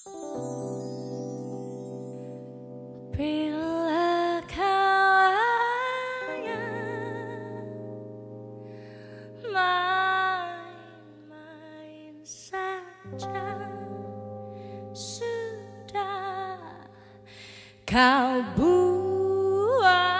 Bila kau hanya main-main saja Sudah kau buang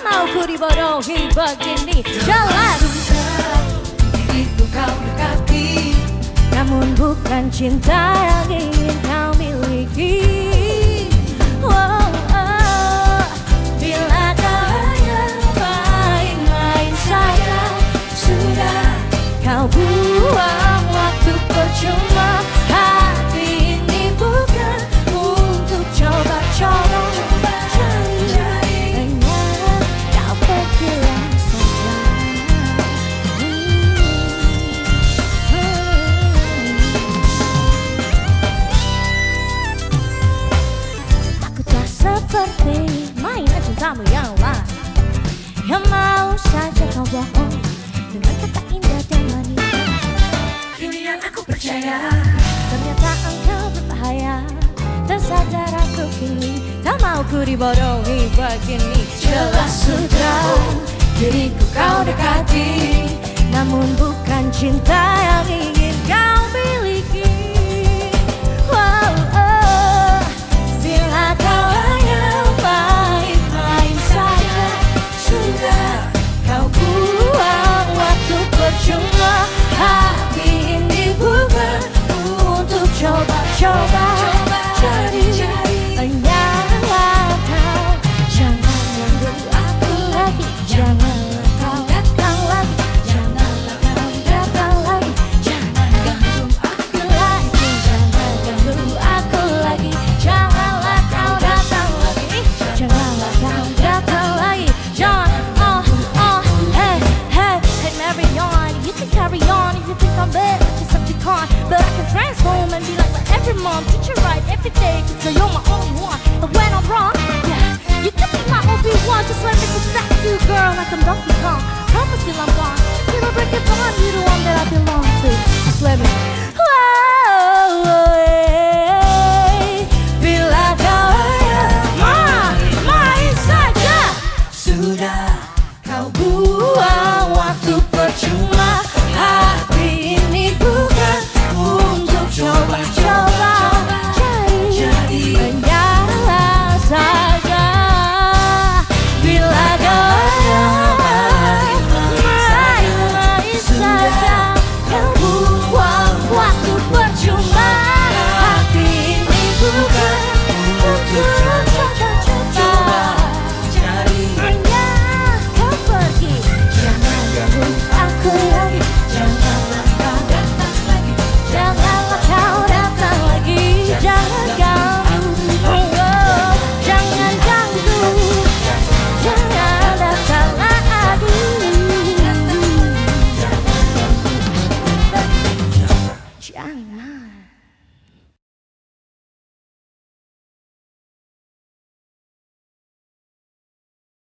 mau ku dibodohi begini. Jalan. Itu kau dekati Namun bukan cinta yang ingin kau miliki seperti mainan cintamu yang lain Yang mau saja kau bohong Dengan kata indah dan manis Kini yang aku percaya. Ternyata engkau berbahaya Tersadar aku kini Tak mau ku dibodohi begini. Jelas sudah Diriku kau dekati Namun bukan cinta yang ingin and be like every mom Treat you right every day Cause you're my only one